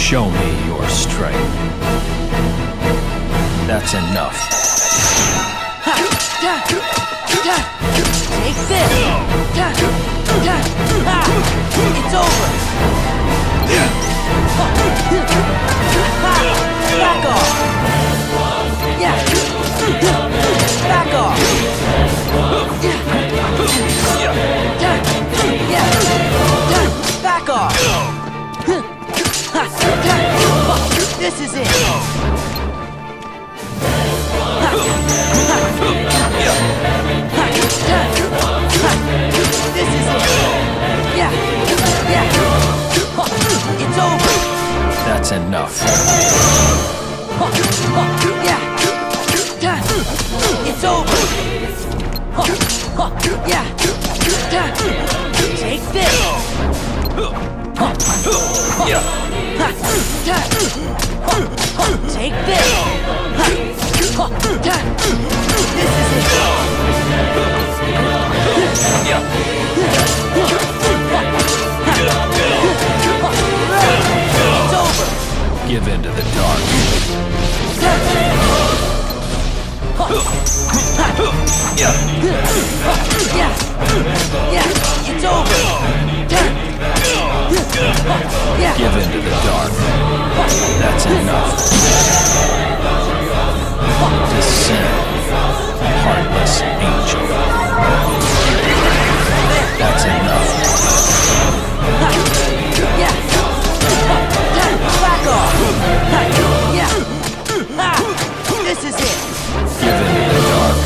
Show me your strength. That's enough. Take this! That's enough. It's over! Take this! Take this! This is it! It's over! Give in to the dark. Yeah! Yeah! It's over! Give in to the dark. That's enough. Descend, heartless angel. That's enough. Back off! Yeah! Ah! This is it! Give in to the dark.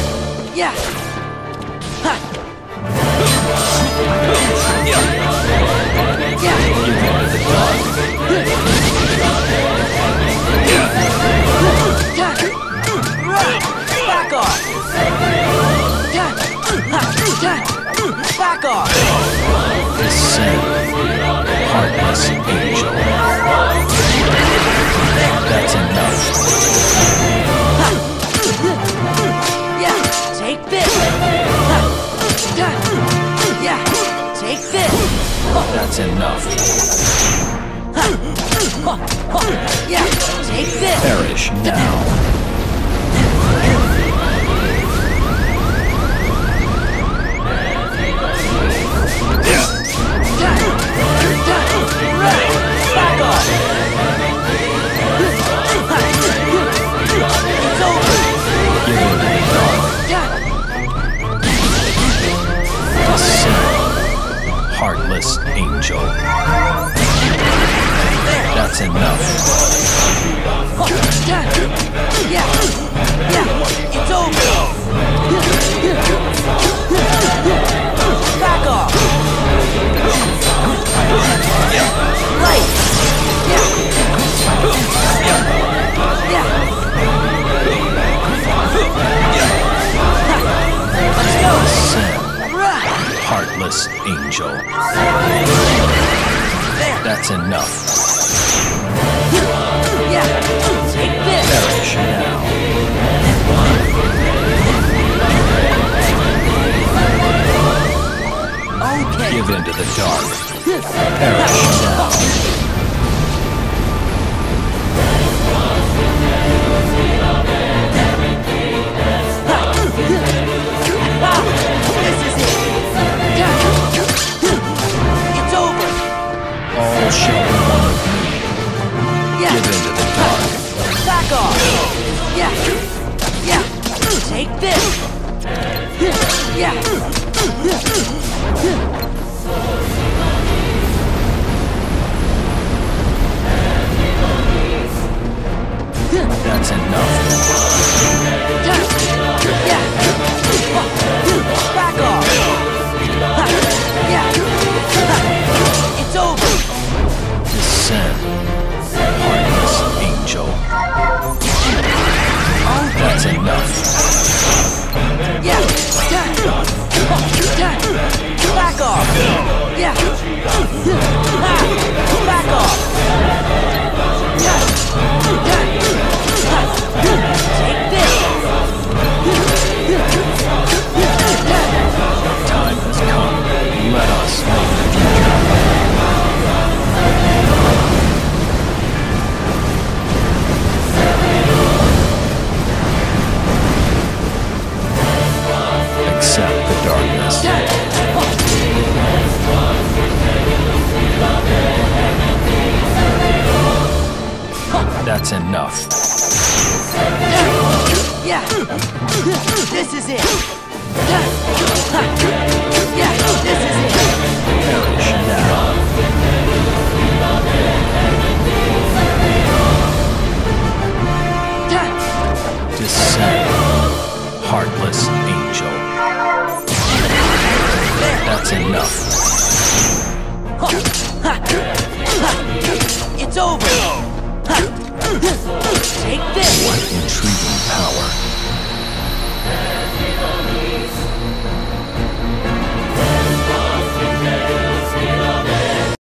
Yeah! Take this! That's enough. Yeah! Take this! Perish now. That's enough. Yeah! Yeah! It's over! Back off! Right! Yeah! Yeah! Let's go! Heartless angel. There! That's enough. Yeah! Take this! Perish now. Okay! Give in to the dark. Perish now. this! That's enough. Back off! It's over! Descend. That's enough. Yeah. This is it. Yeah, this is it. Perish now. Descend, heartless angel. That's enough. It's over. Take this. Intriguing power.